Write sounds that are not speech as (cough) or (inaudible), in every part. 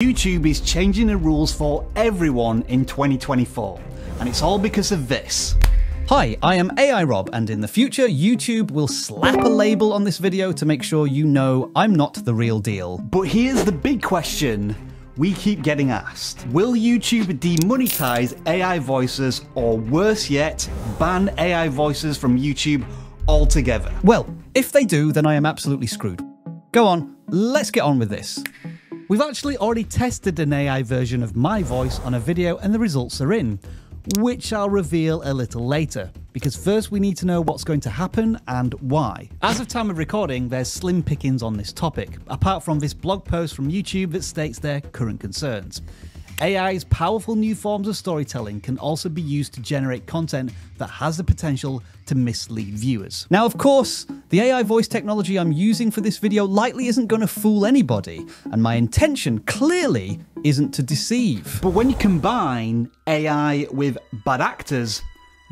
YouTube is changing the rules for everyone in 2024, and it's all because of this. Hi, I am AI Rob, and in the future, YouTube will slap a label on this video to make sure you know I'm not the real deal. But here's the big question we keep getting asked Will YouTube demonetize AI voices, or worse yet, ban AI voices from YouTube altogether? Well, if they do, then I am absolutely screwed. Go on, let's get on with this. We've actually already tested an AI version of my voice on a video and the results are in, which I'll reveal a little later, because first we need to know what's going to happen and why. As of time of recording, there's slim pickings on this topic, apart from this blog post from YouTube that states their current concerns. AI's powerful new forms of storytelling can also be used to generate content that has the potential to mislead viewers. Now, of course, the AI voice technology I'm using for this video likely isn't going to fool anybody, and my intention clearly isn't to deceive. But when you combine AI with bad actors,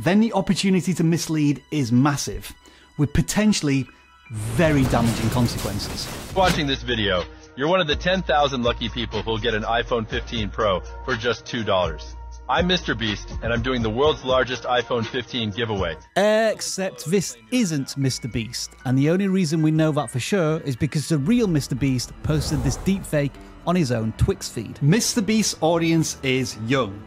then the opportunity to mislead is massive, with potentially very damaging consequences. Watching this video, you're one of the 10,000 lucky people who'll get an iPhone 15 Pro for just $2. I'm Mr. Beast, and I'm doing the world's largest iPhone 15 giveaway. Except this isn't Mr. Beast, and the only reason we know that for sure is because the real Mr. Beast posted this deepfake on his own Twix feed. Mr. Beast's audience is young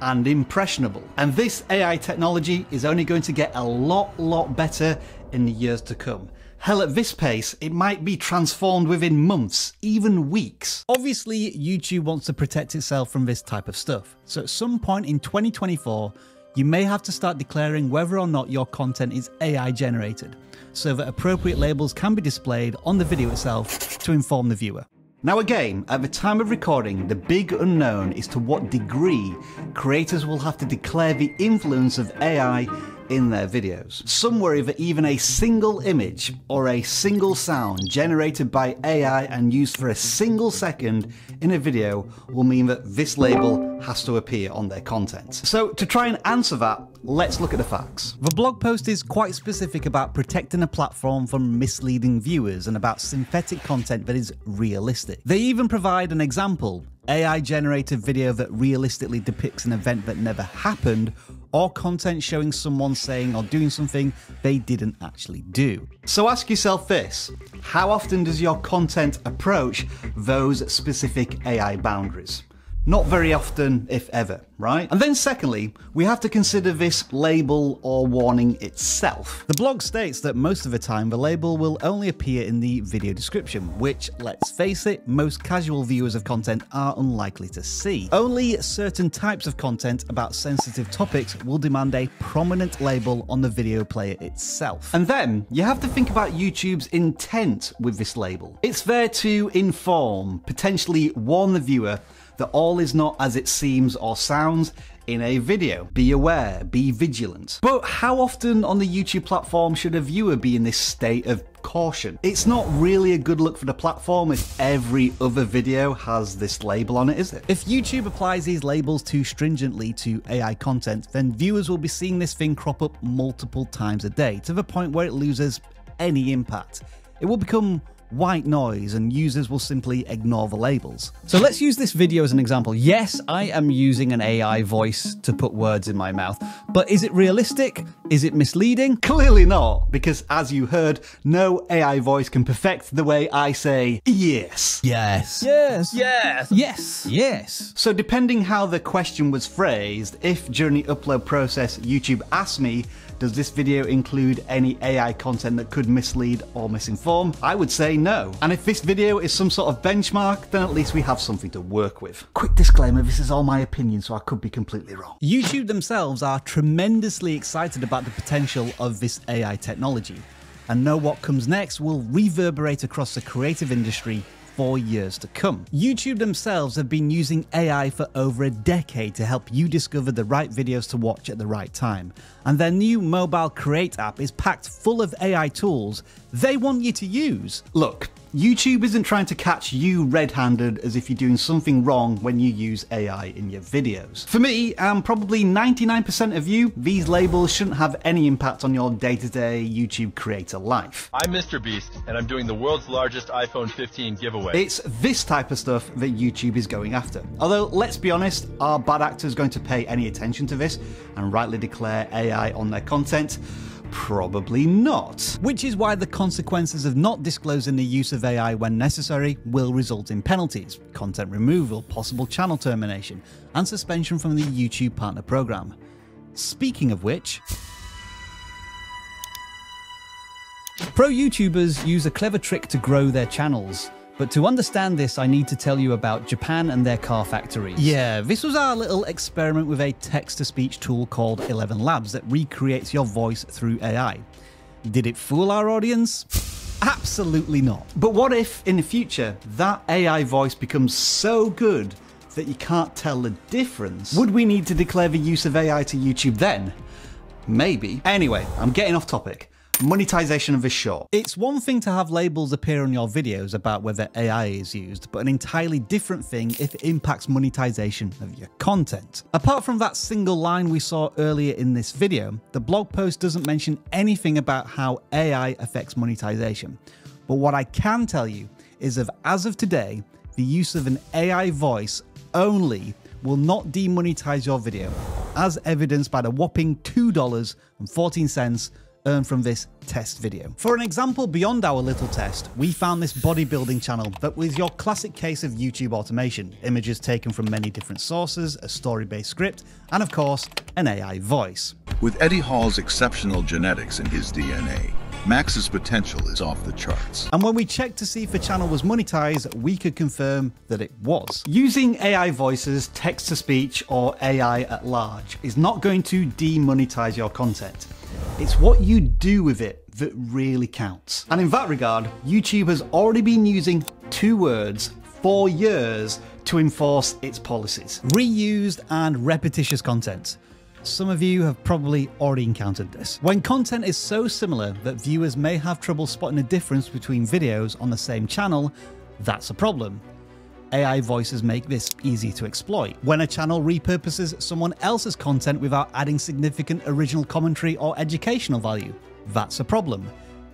and impressionable, and this AI technology is only going to get a lot, lot better in the years to come. Hell, at this pace, it might be transformed within months, even weeks. Obviously, YouTube wants to protect itself from this type of stuff, so at some point in 2024, you may have to start declaring whether or not your content is AI generated, so that appropriate labels can be displayed on the video itself to inform the viewer. Now, again, at the time of recording, the big unknown is to what degree creators will have to declare the influence of AI in their videos. Some worry that even a single image or a single sound generated by AI and used for a single second in a video will mean that this label has to appear on their content. So, to try and answer that, let's look at the facts. The blog post is quite specific about protecting a platform from misleading viewers and about synthetic content that is realistic. They even provide an example AI generated video that realistically depicts an event that never happened, or content showing someone saying or doing something they didn't actually do. So ask yourself this how often does your content approach those specific AI boundaries? Not very often, if ever, right? And then, secondly, we have to consider this label or warning itself. The blog states that most of the time the label will only appear in the video description, which, let's face it, most casual viewers of content are unlikely to see. Only certain types of content about sensitive topics will demand a prominent label on the video player itself. And then, you have to think about YouTube's intent with this label. It's there to inform, potentially warn the viewer that all is not as it seems or sounds in a video. Be aware, be vigilant. But how often on the YouTube platform should a viewer be in this state of caution? It's not really a good look for the platform if every other video has this label on it, is it? If YouTube applies these labels too stringently to AI content, then viewers will be seeing this thing crop up multiple times a day to the point where it loses any impact. It will become white noise and users will simply ignore the labels. So let's use this video as an example. Yes, I am using an AI voice to put words in my mouth, but is it realistic? Is it misleading? (laughs) Clearly not, because as you heard, no AI voice can perfect the way I say yes. Yes. Yes. Yes. Yes. Yes. So depending how the question was phrased, if during the upload process YouTube asked me, does this video include any AI content that could mislead or misinform? I would say no. And if this video is some sort of benchmark, then at least we have something to work with. Quick disclaimer, this is all my opinion, so I could be completely wrong. YouTube themselves are tremendously excited about the potential of this AI technology and know what comes next will reverberate across the creative industry for years to come. YouTube themselves have been using AI for over a decade to help you discover the right videos to watch at the right time. And their new mobile Create app is packed full of AI tools they want you to use. Look, YouTube isn't trying to catch you red-handed as if you're doing something wrong when you use AI in your videos. For me, and probably 99% of you, these labels shouldn't have any impact on your day-to-day YouTube creator life. I'm Mr. Beast, and I'm doing the world's largest iPhone 15 giveaway. It's this type of stuff that YouTube is going after. Although, let's be honest, are bad actors going to pay any attention to this and rightly declare AI on their content? Probably not. Which is why the consequences of not disclosing the use of AI when necessary will result in penalties, content removal, possible channel termination, and suspension from the YouTube Partner Program. Speaking of which, pro YouTubers use a clever trick to grow their channels. But to understand this, I need to tell you about Japan and their car factories. Yeah, this was our little experiment with a text to speech tool called ElevenLabs that recreates your voice through AI. Did it fool our audience? (laughs) Absolutely not. But what if, in the future, that AI voice becomes so good that you can't tell the difference? Would we need to declare the use of AI to YouTube then? Maybe. Anyway, I'm getting off topic monetization of this short. It's one thing to have labels appear on your videos about whether AI is used, but an entirely different thing if it impacts monetization of your content. Apart from that single line we saw earlier in this video, the blog post doesn't mention anything about how AI affects monetization. But what I can tell you is that as of today, the use of an AI voice only will not demonetize your video, as evidenced by the whopping $2.14 earned from this test video. For an example beyond our little test, we found this bodybuilding channel that was your classic case of YouTube automation, images taken from many different sources, a story-based script, and of course, an AI voice. With Eddie Hall's exceptional genetics in his DNA, Max's potential is off the charts. And when we checked to see if the channel was monetized, we could confirm that it was. Using AI voices, text to speech, or AI at large is not going to demonetize your content. It's what you do with it that really counts. And in that regard, YouTube has already been using two words for years to enforce its policies. Reused and repetitious content. Some of you have probably already encountered this. When content is so similar that viewers may have trouble spotting the difference between videos on the same channel, that's a problem. AI voices make this easy to exploit. When a channel repurposes someone else's content without adding significant original commentary or educational value, that's a problem.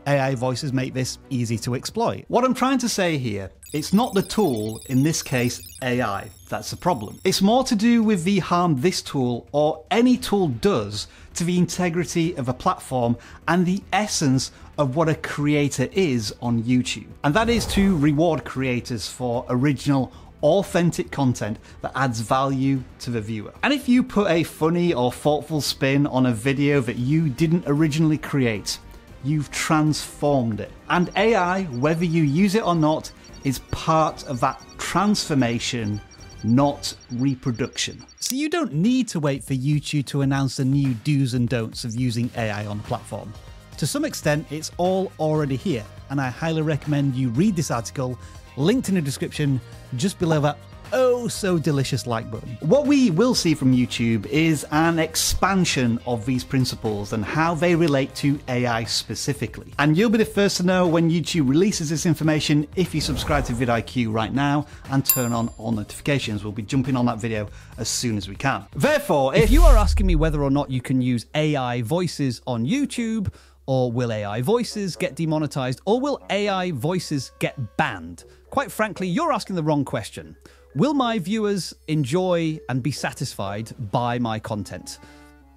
AI voices make this easy to exploit. What I'm trying to say here, it's not the tool, in this case AI, that's the problem. It's more to do with the harm this tool or any tool does to the integrity of a platform and the essence of what a creator is on YouTube. And that is to reward creators for original authentic content that adds value to the viewer. And if you put a funny or thoughtful spin on a video that you didn't originally create, you've transformed it. And AI, whether you use it or not, is part of that transformation, not reproduction. So you don't need to wait for YouTube to announce the new do's and don'ts of using AI on the platform. To some extent, it's all already here, and I highly recommend you read this article, linked in the description just below that oh so delicious like button. What we will see from YouTube is an expansion of these principles and how they relate to AI specifically. And you'll be the first to know when YouTube releases this information if you subscribe to vidIQ right now and turn on all notifications. We'll be jumping on that video as soon as we can. Therefore, if, if you are asking me whether or not you can use AI voices on YouTube, or will AI voices get demonetized? Or will AI voices get banned? Quite frankly, you're asking the wrong question. Will my viewers enjoy and be satisfied by my content?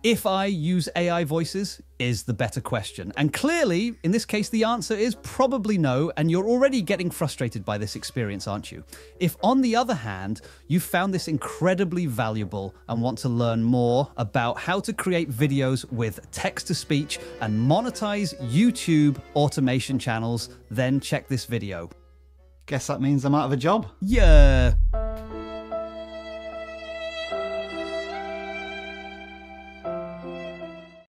if I use AI voices is the better question. And clearly, in this case, the answer is probably no, and you're already getting frustrated by this experience, aren't you? If, on the other hand, you found this incredibly valuable and want to learn more about how to create videos with text to speech and monetize YouTube automation channels, then check this video. Guess that means I'm out of a job? Yeah.